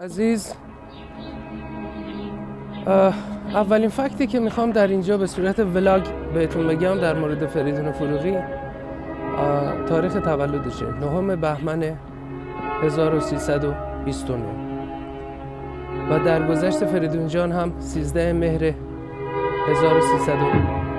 عزیز اولین فکتی که می‌خوام در اینجا به صورت ولاگ بهتون بگم در مورد فریدون فروغی تاریخ تولدشه. نهم بهمن 1329 و در گذشت فریدون جان هم 13 مهر 1329